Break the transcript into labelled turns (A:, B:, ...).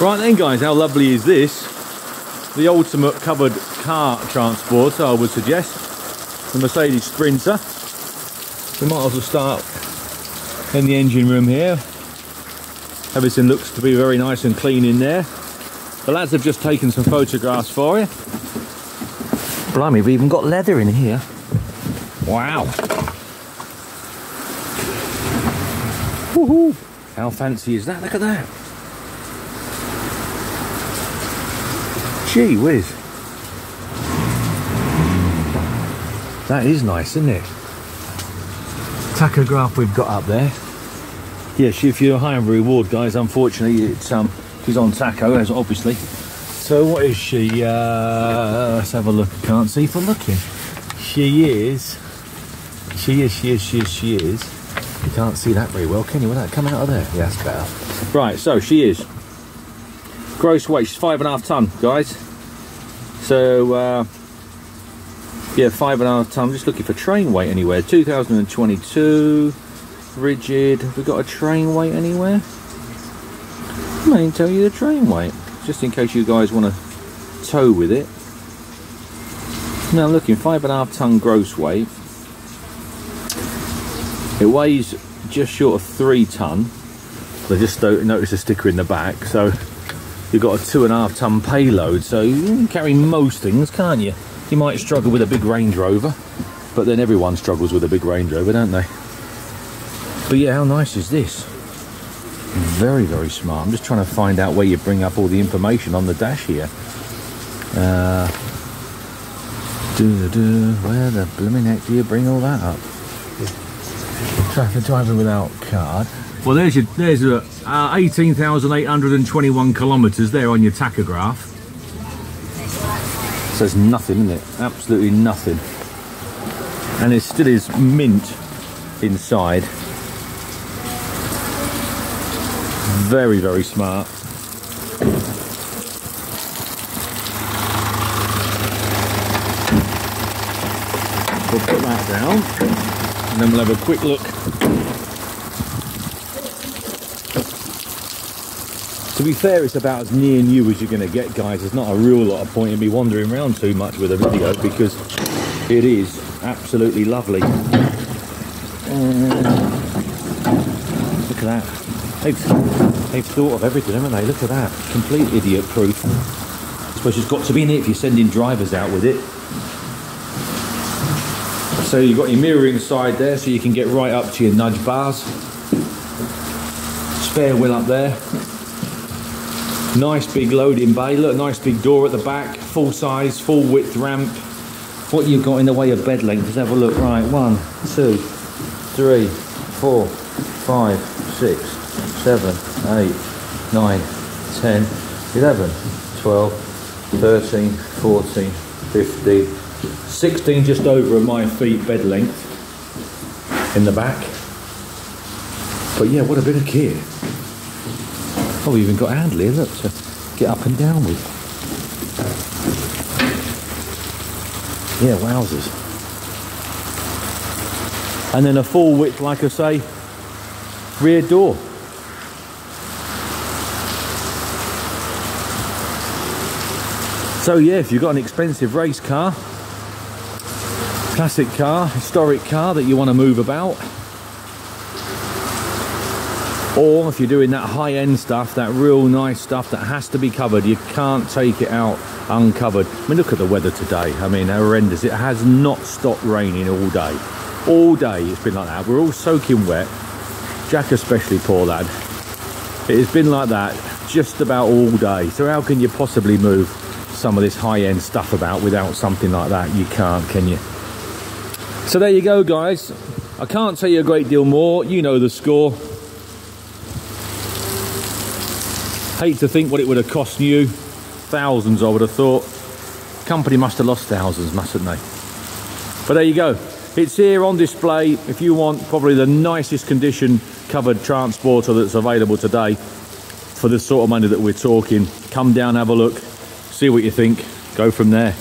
A: Right then guys, how lovely is this? The ultimate covered car transporter, I would suggest. The Mercedes Sprinter. We might as well start in the engine room here. Everything looks to be very nice and clean in there. The lads have just taken some photographs for you. Blimey, we've even got leather in here. Wow. Woohoo! How fancy is that? Look at that. Gee whiz. That is nice, isn't it? Tachograph we've got up there. Yes, if you're hire and reward, guys, unfortunately, it's um, she's on tacho, as obviously. So what is she? Uh, let's have a look. Can't see for looking. She is. She is. She is. She is. She is. You can't see that very well, can you? Without coming out of there. Yeah, that's better. Right. So she is. Gross weight. She's five and a half ton, guys. So uh, yeah, five and a half ton. I'm just looking for train weight anywhere. 2022 rigid. Have we got a train weight anywhere? I may tell you the train weight, just in case you guys want to tow with it. Now looking, five and a half ton gross weight. It weighs just short of three ton. I just noticed a sticker in the back, so you've got a two and a half ton payload, so you can carry most things, can't you? You might struggle with a big Range Rover, but then everyone struggles with a big Range Rover, don't they? But yeah, how nice is this? Very, very smart. I'm just trying to find out where you bring up all the information on the dash here. Uh, doo -doo where the blooming heck do you bring all that up? Traffic driver without card. Well, there's your there's a uh, 18,821 kilometres there on your tachograph. So it's nothing, isn't it? Absolutely nothing. And it still is mint inside. Very, very smart. We'll put that down and then we'll have a quick look. To be fair, it's about as near new as you're going to get, guys. There's not a real lot of point in me wandering around too much with a video because it is absolutely lovely. Uh, look at that. They've, they've thought of everything, haven't they? Look at that. Complete idiot proof. I suppose it's got to be in it if you're sending drivers out with it. So you've got your mirror inside there so you can get right up to your nudge bars. Spare wheel up there. Nice big loading bay. Look, nice big door at the back. Full size, full width ramp. What you've got in the way of bed length, let's have a look. Right, one, two, three, four, five, six, seven, eight, nine, ten, eleven, twelve, thirteen, fourteen, fifteen, sixteen, just over at my feet bed length in the back. But yeah, what a bit of kit. Oh, we even got a handle here, look, to get up and down with. Yeah, wowzers. And then a full width, like I say, rear door. So yeah, if you've got an expensive race car, classic car, historic car that you want to move about. Or if you're doing that high-end stuff, that real nice stuff that has to be covered, you can't take it out uncovered. I mean, look at the weather today. I mean, horrendous. It has not stopped raining all day. All day it's been like that. We're all soaking wet. Jack especially, poor lad. It has been like that just about all day. So how can you possibly move some of this high-end stuff about without something like that? You can't, can you? So there you go, guys. I can't tell you a great deal more. You know the score. Hate to think what it would have cost you. Thousands, I would have thought. Company must have lost thousands, mustn't they? But there you go. It's here on display. If you want probably the nicest condition covered transporter that's available today for the sort of money that we're talking, come down, have a look, see what you think, go from there.